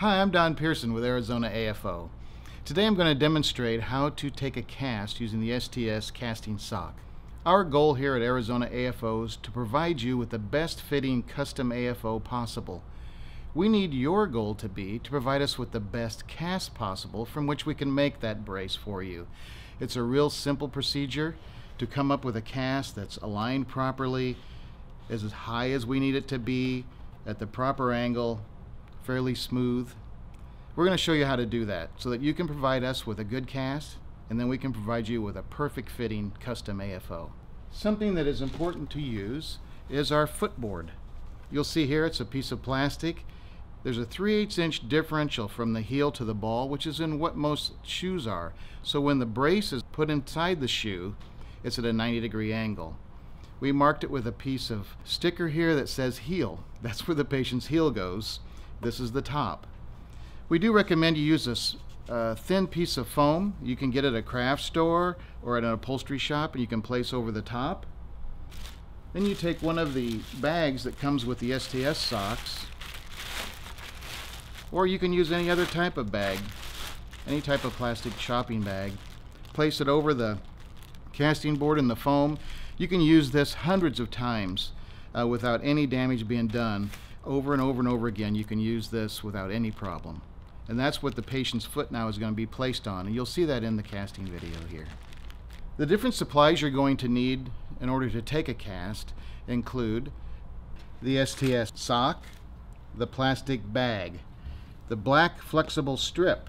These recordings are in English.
Hi, I'm Don Pearson with Arizona AFO. Today I'm going to demonstrate how to take a cast using the STS casting sock. Our goal here at Arizona AFO is to provide you with the best fitting custom AFO possible. We need your goal to be to provide us with the best cast possible from which we can make that brace for you. It's a real simple procedure to come up with a cast that's aligned properly, is as high as we need it to be, at the proper angle, fairly smooth. We're going to show you how to do that so that you can provide us with a good cast and then we can provide you with a perfect fitting custom AFO. Something that is important to use is our footboard. You'll see here it's a piece of plastic. There's a 3 8 inch differential from the heel to the ball, which is in what most shoes are. So when the brace is put inside the shoe, it's at a 90 degree angle. We marked it with a piece of sticker here that says heel. That's where the patient's heel goes. This is the top. We do recommend you use this uh, thin piece of foam. You can get it at a craft store or at an upholstery shop and you can place over the top. Then you take one of the bags that comes with the STS socks or you can use any other type of bag, any type of plastic shopping bag. Place it over the casting board and the foam. You can use this hundreds of times uh, without any damage being done. Over and over and over again, you can use this without any problem. And that's what the patient's foot now is going to be placed on. And you'll see that in the casting video here. The different supplies you're going to need in order to take a cast include the STS sock, the plastic bag, the black flexible strip,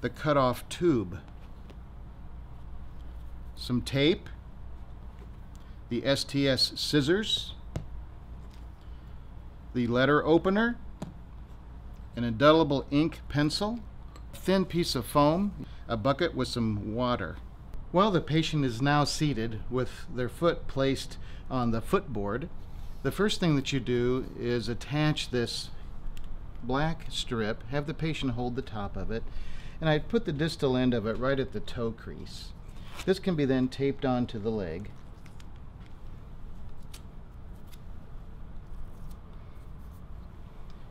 the cutoff tube, some tape, the STS scissors, the letter opener, an indelible ink pencil, a thin piece of foam, a bucket with some water. While the patient is now seated with their foot placed on the footboard, the first thing that you do is attach this black strip, have the patient hold the top of it, and I put the distal end of it right at the toe crease. This can be then taped onto the leg.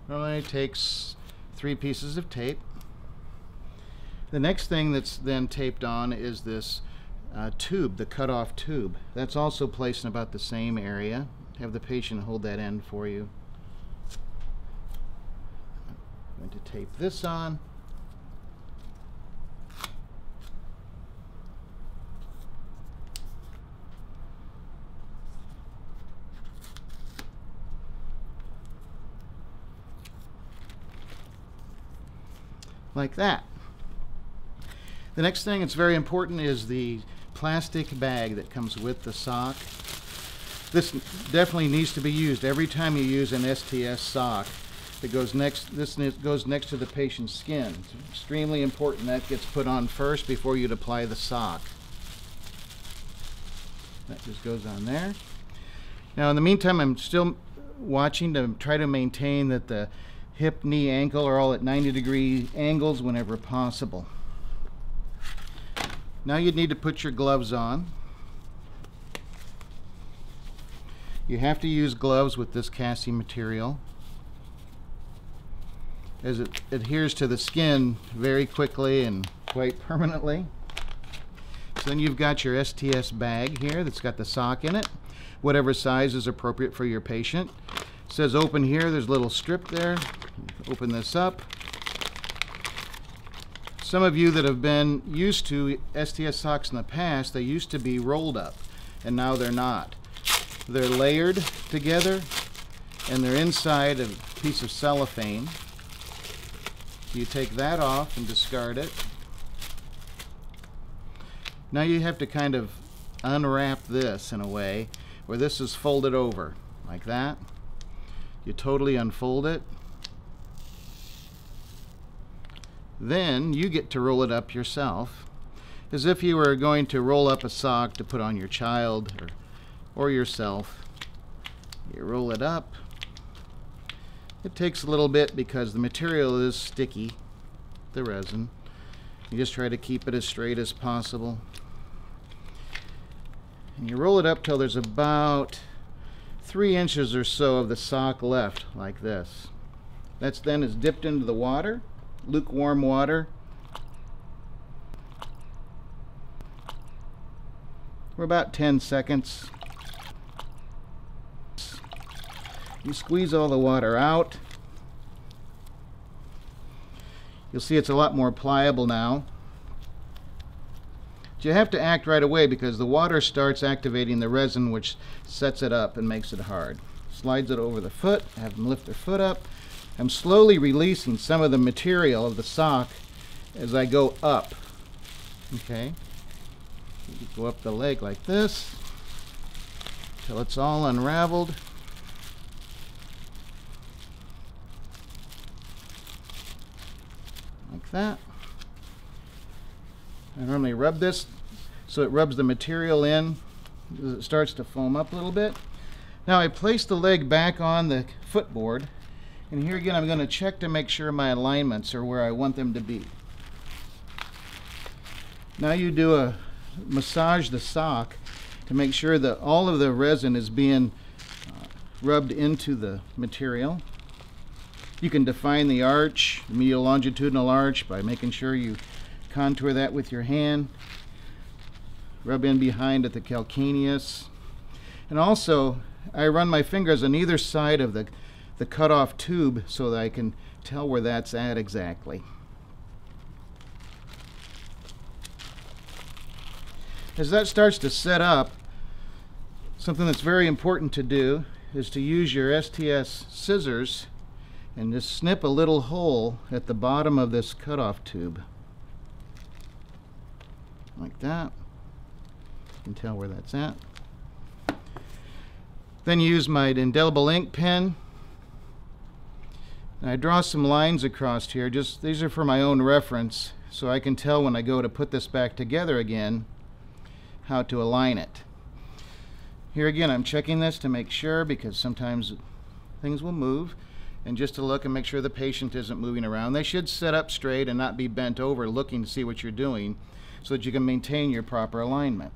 Normally takes three pieces of tape. The next thing that's then taped on is this uh, tube, the cutoff tube. That's also placed in about the same area. Have the patient hold that end for you. I'm going to tape this on. Like that. The next thing that's very important is the plastic bag that comes with the sock. This definitely needs to be used every time you use an STS sock. That goes next. This goes next to the patient's skin. It's extremely important that gets put on first before you'd apply the sock. That just goes on there. Now, in the meantime, I'm still watching to try to maintain that the hip, knee, ankle are all at 90 degree angles whenever possible. Now you'd need to put your gloves on. You have to use gloves with this casting material as it adheres to the skin very quickly and quite permanently. So then you've got your STS bag here that's got the sock in it, whatever size is appropriate for your patient. It says open here, there's a little strip there. Open this up. Some of you that have been used to STS socks in the past, they used to be rolled up, and now they're not. They're layered together, and they're inside a piece of cellophane. You take that off and discard it. Now you have to kind of unwrap this in a way where this is folded over like that. You totally unfold it. Then you get to roll it up yourself as if you were going to roll up a sock to put on your child or, or yourself. You roll it up. It takes a little bit because the material is sticky, the resin. You just try to keep it as straight as possible. And you roll it up till there's about three inches or so of the sock left like this That's then is dipped into the water, lukewarm water. For about 10 seconds. You squeeze all the water out. You'll see it's a lot more pliable now. But you have to act right away because the water starts activating the resin which sets it up and makes it hard. Slides it over the foot, have them lift their foot up. I'm slowly releasing some of the material of the sock as I go up. Okay? You go up the leg like this till it's all unraveled. Like that. I normally rub this so it rubs the material in as it starts to foam up a little bit. Now I place the leg back on the footboard and here again I'm going to check to make sure my alignments are where I want them to be. Now you do a massage the sock to make sure that all of the resin is being uh, rubbed into the material. You can define the arch, the medial longitudinal arch, by making sure you contour that with your hand. Rub in behind at the calcaneus. And also, I run my fingers on either side of the, the cut-off tube so that I can tell where that's at exactly. As that starts to set up, something that's very important to do is to use your STS scissors and just snip a little hole at the bottom of this cutoff tube. Like that. You can tell where that's at. Then use my indelible ink pen. And I draw some lines across here. Just These are for my own reference, so I can tell when I go to put this back together again how to align it. Here again, I'm checking this to make sure because sometimes things will move and just to look and make sure the patient isn't moving around. They should sit up straight and not be bent over looking to see what you're doing so that you can maintain your proper alignment.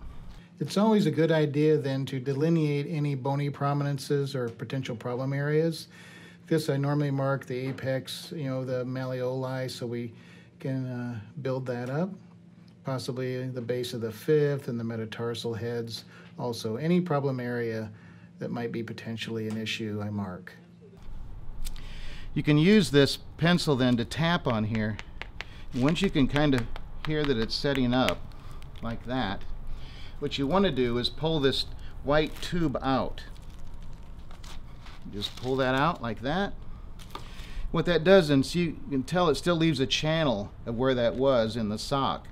It's always a good idea then to delineate any bony prominences or potential problem areas. This I normally mark the apex, you know, the malleoli so we can uh, build that up. Possibly the base of the fifth and the metatarsal heads. Also, any problem area that might be potentially an issue I mark. You can use this pencil then to tap on here. Once you can kind of hear that it's setting up like that, what you want to do is pull this white tube out. Just pull that out like that. What that does, and so you can tell it still leaves a channel of where that was in the sock.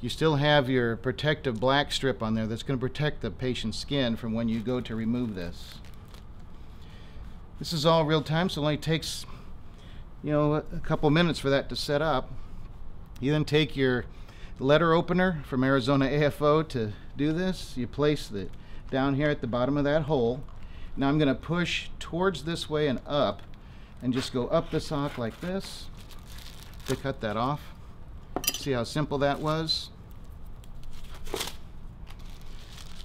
You still have your protective black strip on there that's going to protect the patient's skin from when you go to remove this. This is all real time, so it only takes you know, a couple minutes for that to set up. You then take your letter opener from Arizona AFO to do this. You place it down here at the bottom of that hole. Now I'm going to push towards this way and up and just go up the sock like this to cut that off. See how simple that was?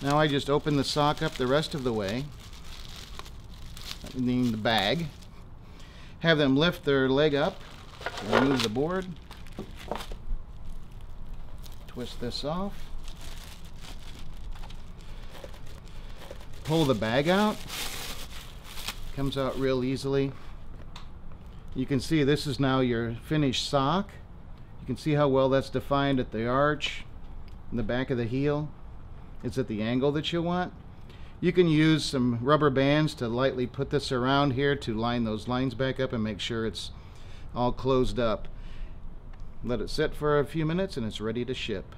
Now I just open the sock up the rest of the way, meaning the bag, have them lift their leg up, remove the board, twist this off, pull the bag out, comes out real easily. You can see this is now your finished sock. You can see how well that's defined at the arch, in the back of the heel. It's at the angle that you want. You can use some rubber bands to lightly put this around here to line those lines back up and make sure it's all closed up. Let it sit for a few minutes and it's ready to ship.